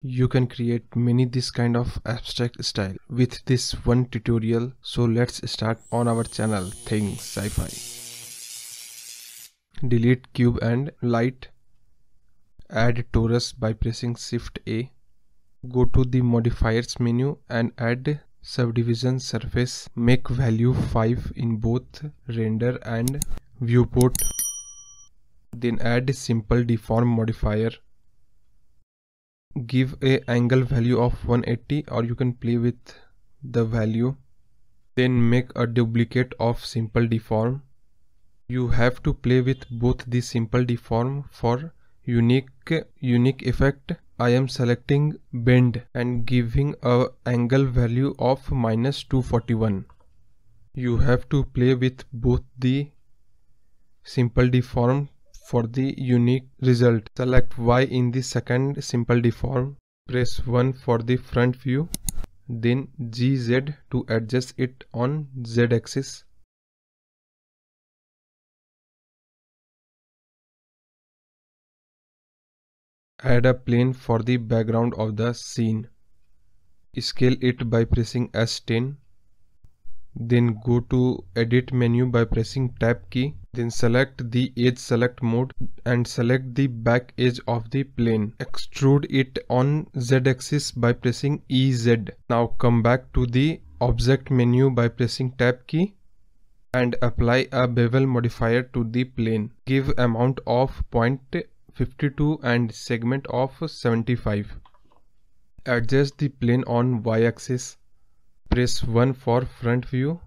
You can create many this kind of abstract style with this one tutorial. So let's start on our channel Think Sci-Fi. Delete cube and light. Add torus by pressing shift A. Go to the modifiers menu and add subdivision surface. Make value 5 in both render and viewport. Then add simple deform modifier give a angle value of 180 or you can play with the value then make a duplicate of simple deform. You have to play with both the simple deform for unique unique effect. I am selecting bend and giving a angle value of minus 241 you have to play with both the simple deform for the unique result, select Y in the second simple deform. Press 1 for the front view. Then GZ to adjust it on Z axis. Add a plane for the background of the scene. Scale it by pressing S10 then go to edit menu by pressing tab key then select the edge select mode and select the back edge of the plane. Extrude it on z axis by pressing ez now come back to the object menu by pressing tab key and apply a bevel modifier to the plane. Give amount of 0.52 and segment of 75 adjust the plane on y axis. Press 1 for front view.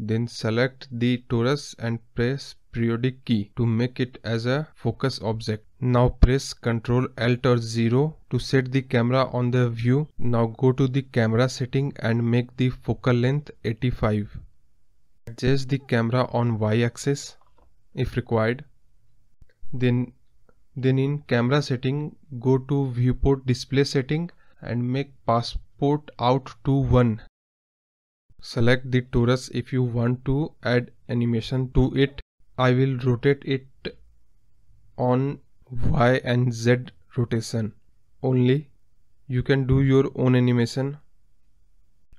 Then select the torus and press periodic key to make it as a focus object. Now press Ctrl Alt or 0 to set the camera on the view. Now go to the camera setting and make the focal length 85. Adjust the camera on Y axis if required. Then then in camera setting go to viewport display setting and make passport out to 1 Select the torus if you want to add animation to it. I will rotate it on Y and Z rotation only. You can do your own animation.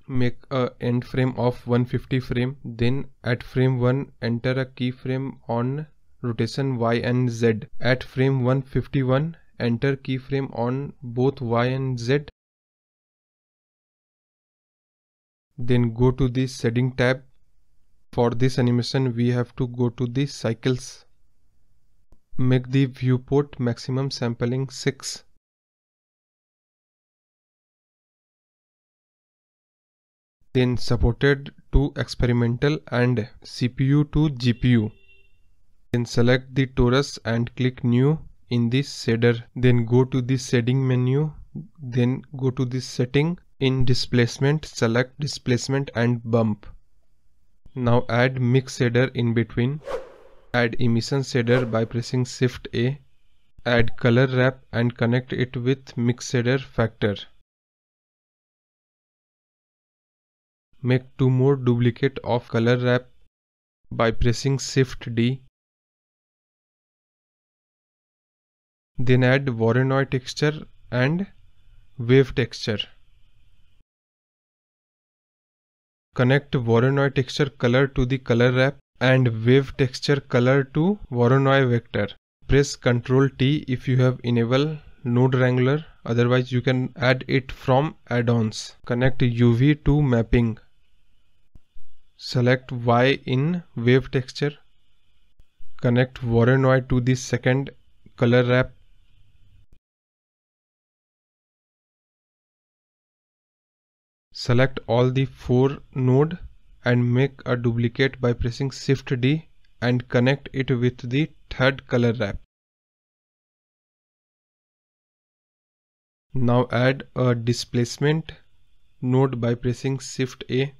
Make a end frame of 150 frame. Then at frame 1 enter a keyframe on rotation Y and Z. At frame 151 enter keyframe on both Y and Z then go to the setting tab. For this animation we have to go to the cycles. Make the viewport maximum sampling 6 then supported to experimental and CPU to GPU then select the torus and click new in the shader. Then go to the setting menu. Then go to the setting in displacement, select displacement and bump. Now add mix shader in between. Add emission shader by pressing shift A. Add color ramp and connect it with mix shader factor. Make two more duplicate of color ramp by pressing shift D. Then add Voronoi texture and wave texture. Connect Voronoi texture color to the color ramp and wave texture color to Voronoi vector. Press Ctrl T if you have enable node wrangler otherwise you can add it from add-ons. Connect UV to mapping. Select Y in wave texture. Connect Voronoi to the second color ramp Select all the four node and make a duplicate by pressing shift D and connect it with the third color ramp. Now add a displacement node by pressing shift A.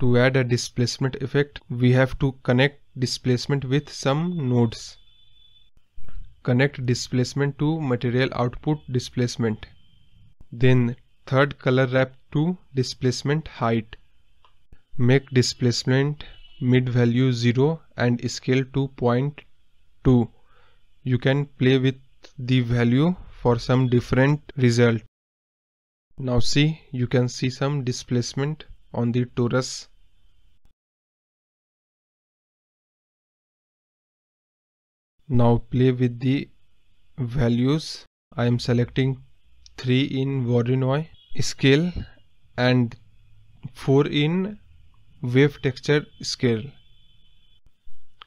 To add a displacement effect we have to connect displacement with some nodes. Connect displacement to material output displacement. Then third color ramp to displacement height. Make displacement mid value 0 and scale to 0.2 you can play with the value for some different result. Now see you can see some displacement on the torus. Now play with the values. I am selecting 3 in Voronoi scale and 4 in wave texture scale.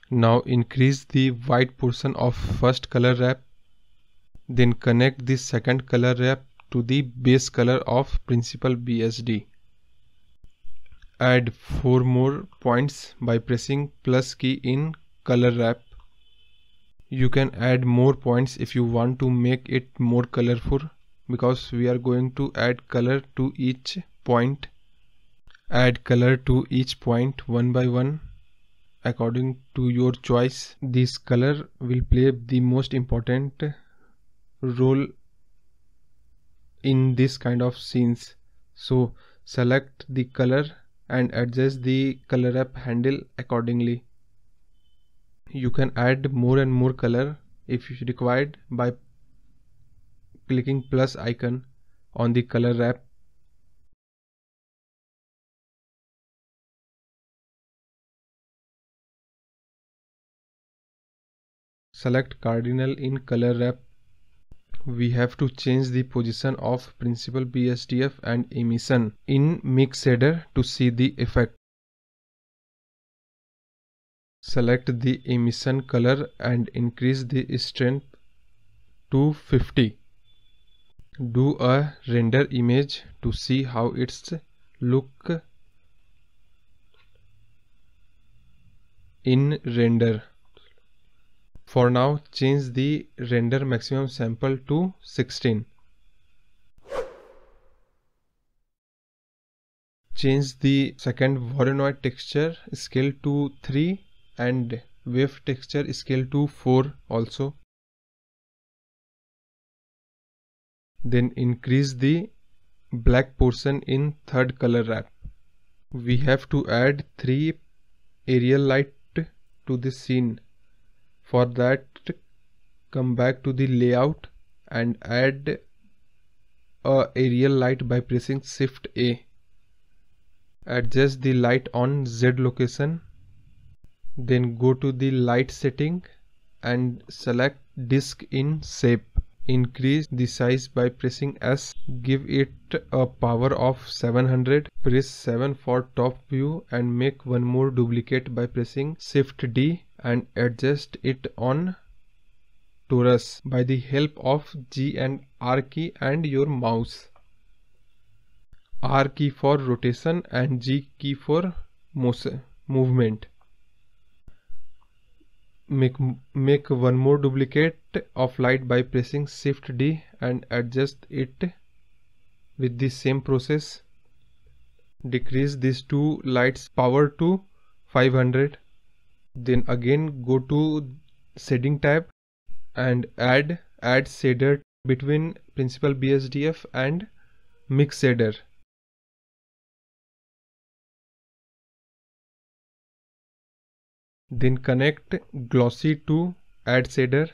Now increase the white portion of first color ramp then connect the second color ramp to the base color of principal BSD add 4 more points by pressing plus key in color ramp. You can add more points if you want to make it more colorful because we are going to add color to each point add color to each point one by one. According to your choice this color will play the most important role in this kind of scenes. So select the color and adjust the color ramp handle accordingly. You can add more and more color if required by clicking plus icon on the color ramp select cardinal in color ramp we have to change the position of principal BSDF and emission in mix shader to see the effect Select the emission color and increase the strength to 50. Do a render image to see how it's look in render. For now change the render maximum sample to 16. Change the second Voronoi texture scale to 3 and wave texture scale to 4 also. Then increase the black portion in third color ramp. We have to add three area light to the scene for that come back to the layout and add a area light by pressing shift a. Adjust the light on z location then go to the light setting and select disk in shape. Increase the size by pressing S. Give it a power of 700 press 7 for top view and make one more duplicate by pressing shift D and adjust it on torus by the help of G and R key and your mouse. R key for rotation and G key for movement. Make make one more duplicate of light by pressing shift D and adjust it with the same process. Decrease these two lights power to 500 then again go to shading tab and add add shader between principal BSDF and mix shader. Then connect glossy to add shader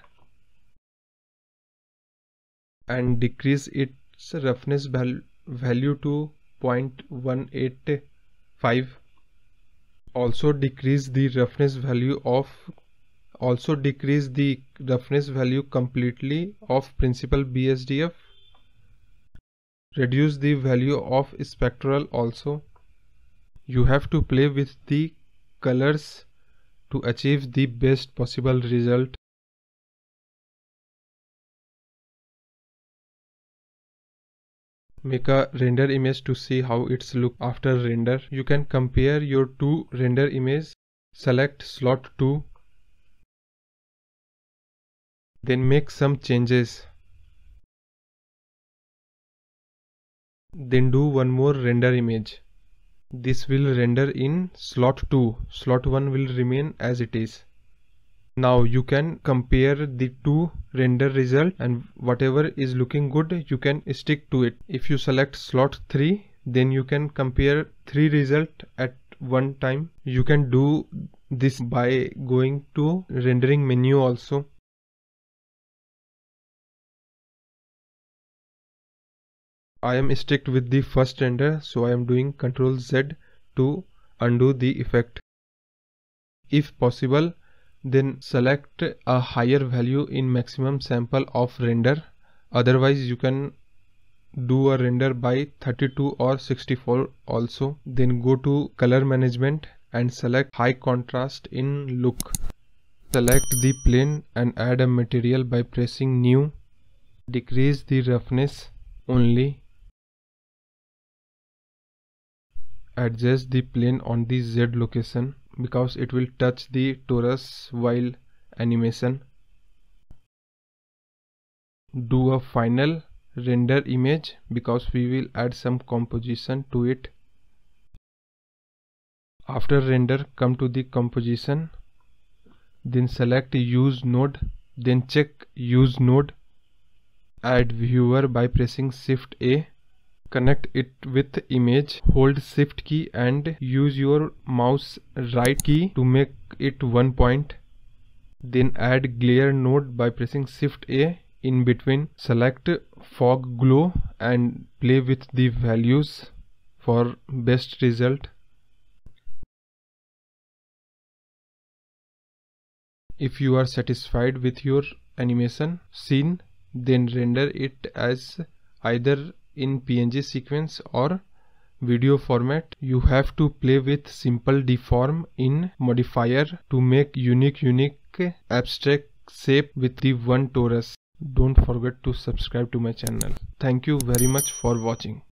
and decrease its roughness val value to 0.185 also decrease the roughness value of also decrease the roughness value completely of principal BSDF reduce the value of specular also you have to play with the colors to achieve the best possible result. Make a render image to see how it's look after render. You can compare your two render image. Select slot 2. Then make some changes. Then do one more render image. This will render in slot 2. Slot 1 will remain as it is. Now you can compare the two render result and whatever is looking good you can stick to it. If you select slot 3 then you can compare three result at one time. You can do this by going to rendering menu also. I am strict with the first render so I am doing Ctrl Z to undo the effect. If possible then select a higher value in maximum sample of render. Otherwise you can do a render by 32 or 64 also. Then go to color management and select high contrast in look. Select the plane and add a material by pressing new. Decrease the roughness only. Adjust the plane on the Z location because it will touch the torus while animation. Do a final render image because we will add some composition to it. After render come to the composition then select use node then check use node. Add viewer by pressing shift a connect it with image hold shift key and use your mouse right key to make it one point. Then add glare node by pressing shift a in between. Select fog glow and play with the values for best result. If you are satisfied with your animation scene then render it as either in png sequence or video format you have to play with simple deform in modifier to make unique unique abstract shape with the one torus. Don't forget to subscribe to my channel. Thank you very much for watching